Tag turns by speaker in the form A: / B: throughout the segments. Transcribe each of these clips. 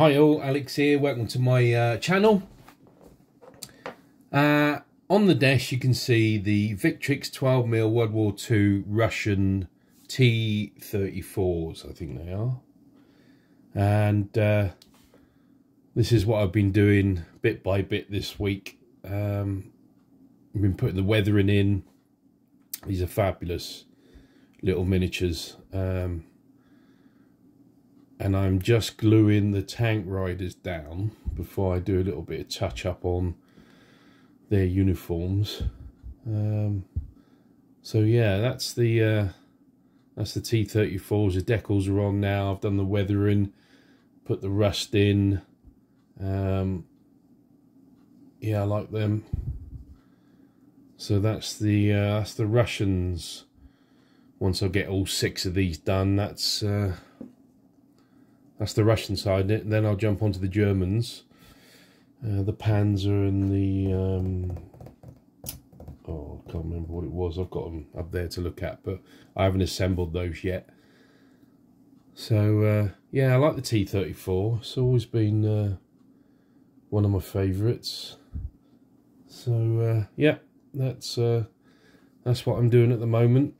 A: Hi all, Alex here, welcome to my uh, channel. Uh, on the desk you can see the Victrix 12mm World War II Russian T-34s, I think they are. And uh, this is what I've been doing bit by bit this week. Um, I've been putting the weathering in. These are fabulous little miniatures. Um, and I'm just gluing the tank riders down before I do a little bit of touch up on their uniforms. Um, so yeah, that's the uh, that's the T34s. The decals are on now. I've done the weathering, put the rust in. Um, yeah, I like them. So that's the uh, that's the Russians. Once I get all six of these done, that's uh, that's the Russian side. And then I'll jump onto the Germans. Uh, the Panzer and the... Um, oh, I can't remember what it was. I've got them up there to look at. But I haven't assembled those yet. So, uh, yeah, I like the T-34. It's always been uh, one of my favourites. So, uh, yeah, that's uh, that's what I'm doing at the moment.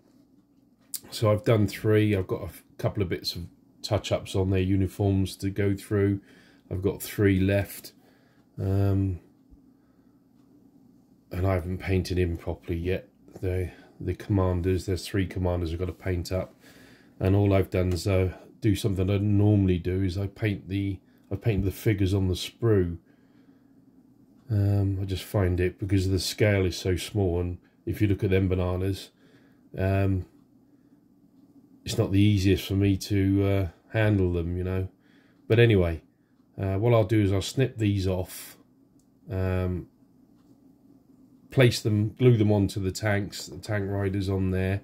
A: So I've done three. I've got a couple of bits of touch-ups on their uniforms to go through. I've got three left. Um, and I haven't painted in properly yet. The the commanders, there's three commanders I've got to paint up. And all I've done is uh, do something I normally do is I paint the I paint the figures on the sprue. Um, I just find it because the scale is so small and if you look at them bananas, um, it's not the easiest for me to uh, handle them, you know. But anyway, uh, what I'll do is I'll snip these off, um, place them, glue them onto the tanks, the tank riders on there.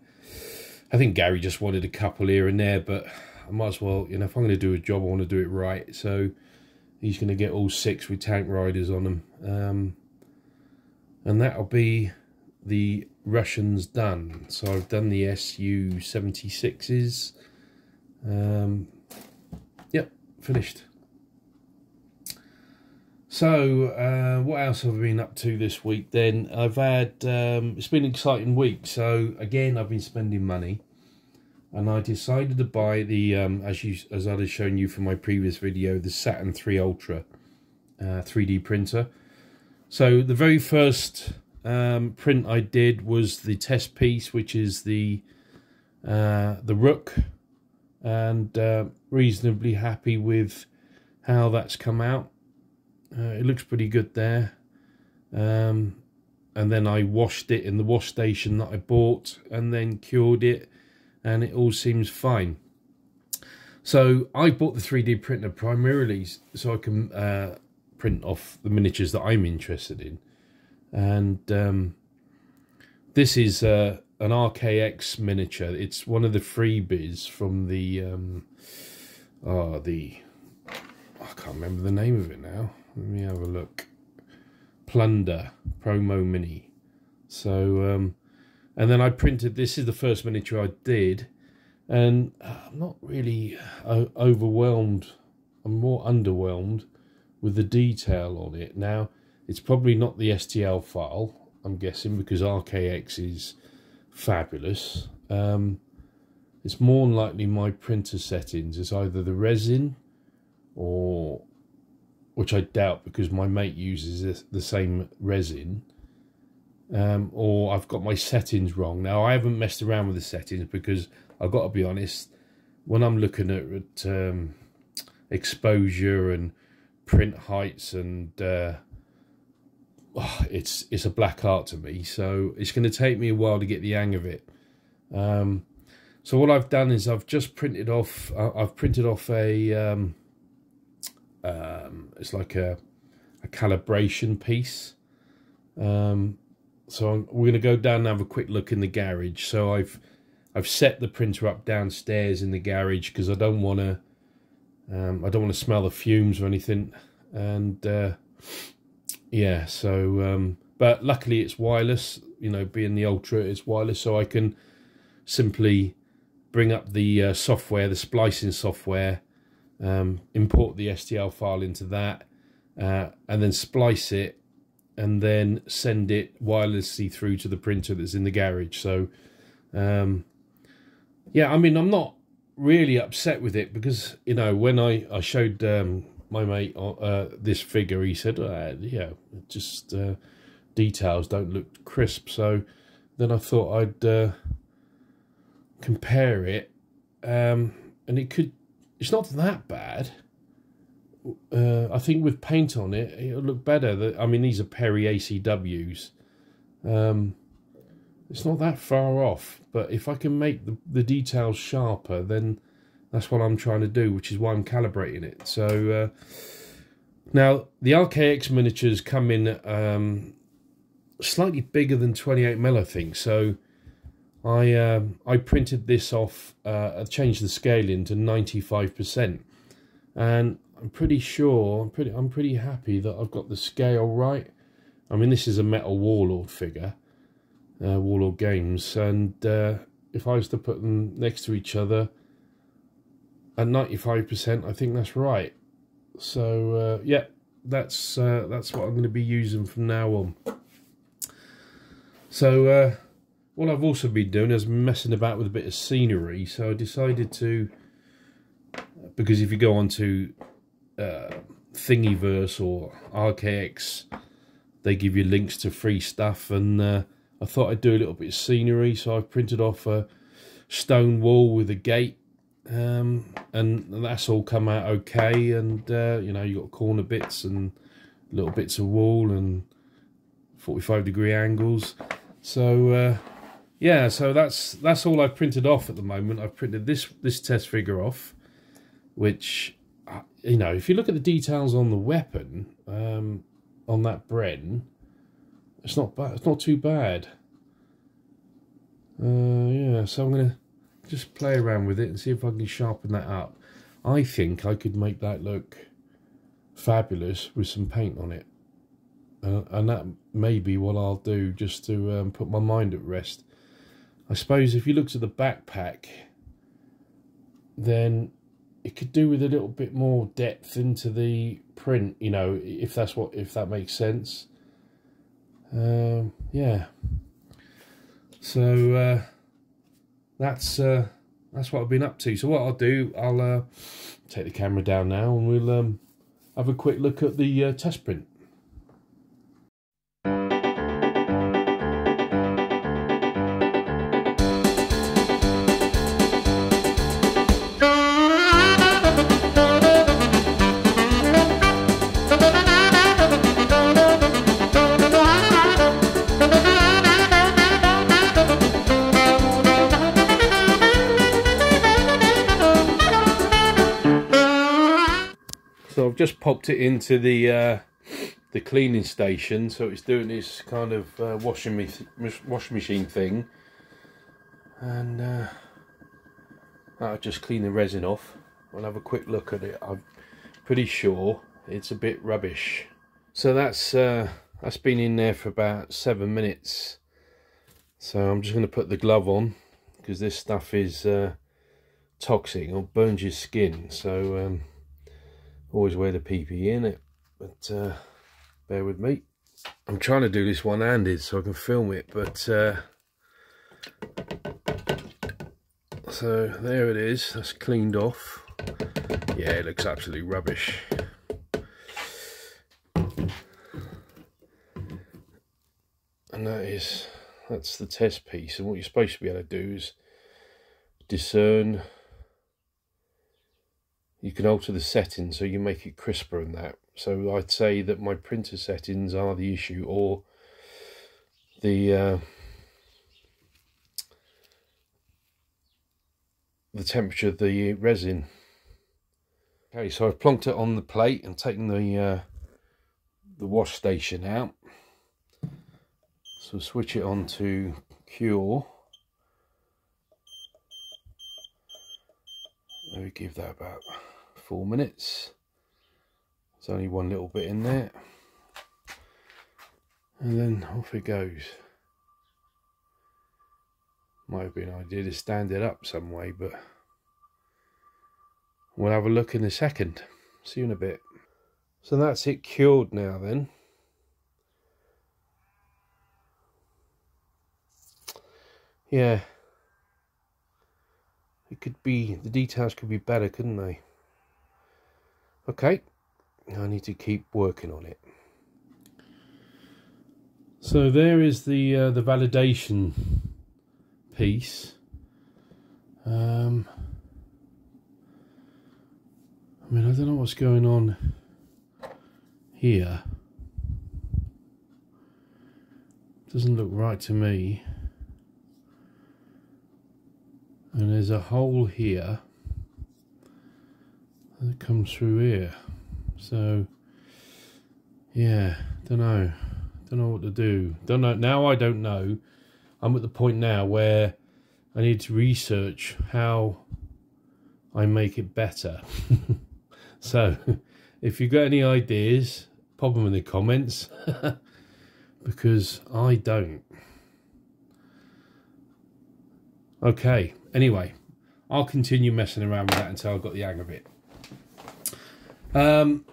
A: I think Gary just wanted a couple here and there, but I might as well, you know, if I'm going to do a job, I want to do it right. So he's going to get all six with tank riders on them. Um, and that'll be the Russians done. So I've done the Su-76s. Um, yep, finished. So, uh, what else have I been up to this week then? I've had, um, it's been an exciting week. So, again, I've been spending money. And I decided to buy the, um, as you as I had shown you from my previous video, the Saturn 3 Ultra uh, 3D printer. So, the very first um, print I did was the test piece, which is the uh, the Rook, and uh, reasonably happy with how that's come out. Uh, it looks pretty good there. Um, and then I washed it in the wash station that I bought and then cured it and it all seems fine. So I bought the 3D printer primarily so I can uh, print off the miniatures that I'm interested in and um, this is uh, an RKX miniature. It's one of the freebies from the um, oh the I can't remember the name of it now. Let me have a look. Plunder Promo Mini. So um, and then I printed. This is the first miniature I did, and I'm not really uh, overwhelmed. I'm more underwhelmed with the detail on it now it's probably not the STL file, I'm guessing, because RKX is fabulous. Um, it's more than likely my printer settings. It's either the resin or, which I doubt because my mate uses the same resin, um, or I've got my settings wrong. Now, I haven't messed around with the settings because I've got to be honest, when I'm looking at, at um, exposure and print heights and uh, oh, it's it's a black art to me. So it's going to take me a while to get the hang of it. Um, so what I've done is I've just printed off. I've printed off a. Um, um, it's like a, a calibration piece. Um, so I'm, we're going to go down and have a quick look in the garage. So I've I've set the printer up downstairs in the garage because I don't want to. Um, I don't want to smell the fumes or anything, and uh, yeah, so, um, but luckily it's wireless, you know, being the Ultra, it's wireless, so I can simply bring up the uh, software, the splicing software, um, import the STL file into that, uh, and then splice it, and then send it wirelessly through to the printer that's in the garage. So, um, yeah, I mean, I'm not really upset with it because you know when I I showed um, my mate uh, this figure, he said, uh, yeah, just uh, details don't look crisp. So then I thought I'd uh, compare it, um, and it could. It's not that bad. Uh, I think with paint on it, it'll look better. I mean, these are Perry ACWs. Um, it's not that far off, but if I can make the, the details sharper, then that's what I'm trying to do, which is why I'm calibrating it. So uh, now the RKX miniatures come in um, slightly bigger than 28 mil, I think. So I um, I printed this off, uh, I changed the scaling to 95%. And I'm pretty sure, I'm pretty, I'm pretty happy that I've got the scale right. I mean, this is a metal warlord figure, uh, Warlord Games. And uh, if I was to put them next to each other at 95%, I think that's right. So, uh, yeah, that's uh, that's what I'm going to be using from now on. So, uh, what I've also been doing is messing about with a bit of scenery. So I decided to, because if you go on to uh, Thingiverse or RKX, they give you links to free stuff. And uh, I thought I'd do a little bit of scenery. So I've printed off a stone wall with a gate. Um, and that's all come out okay. And, uh, you know, you got corner bits and little bits of wall and 45 degree angles. So, uh, yeah, so that's that's all I've printed off at the moment. I've printed this this test figure off, which uh, you know, if you look at the details on the weapon, um, on that Bren, it's not bad. It's not too bad. Uh, yeah, so I'm gonna just play around with it and see if I can sharpen that up. I think I could make that look fabulous with some paint on it. Uh, and that may be what I'll do just to um, put my mind at rest. I suppose if you looked at the backpack, then it could do with a little bit more depth into the print, you know, if that's what, if that makes sense. Um, yeah. So, uh, that's, uh, that's what I've been up to. So what I'll do, I'll, uh, take the camera down now and we'll, um, have a quick look at the, uh, test print. So I've just popped it into the uh, the cleaning station, so it's doing this kind of uh, washing me machine thing, and uh, I'll just clean the resin off. We'll have a quick look at it. I'm pretty sure it's a bit rubbish. So that's uh, that's been in there for about seven minutes. So I'm just going to put the glove on because this stuff is uh, toxic or burns your skin. So. Um, always wear the PPE in it but uh, bear with me. I'm trying to do this one-handed so I can film it but uh, so there it is. That's cleaned off. Yeah it looks absolutely rubbish. And that is that's the test piece. And what you're supposed to be able to do is discern you can alter the settings so you make it crisper and that. So I'd say that my printer settings are the issue or the uh, the temperature of the resin. Okay, so I've plonked it on the plate and taken the uh, the wash station out. So switch it on to cure. Let me give that about four minutes. There's only one little bit in there. And then off it goes. Might have been an idea to stand it up some way, but We'll have a look in a second. See you in a bit. So that's it cured now then. Yeah. It could be, the details could be better, couldn't they? Okay. I need to keep working on it. So there is the uh, the validation piece. Um, I mean, I don't know what's going on here. Doesn't look right to me. And there's a hole here comes through here. So, yeah, don't know. Don't know what to do. Don't know. Now I don't know. I'm at the point now where I need to research how I make it better. so, if you've got any ideas, pop them in the comments because I don't. Okay, anyway, I'll continue messing around with that until I've got the hang of it. Um,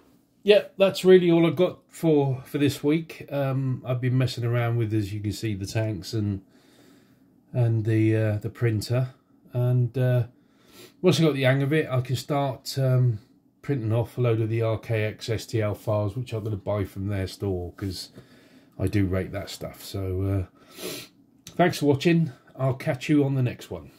A: yeah, that's really all I've got for for this week. Um, I've been messing around with, as you can see, the tanks and and the uh, the printer. And uh, once I got the hang of it, I can start um, printing off a load of the RKX STL files, which I'm going to buy from their store because I do rate that stuff. So uh, thanks for watching. I'll catch you on the next one.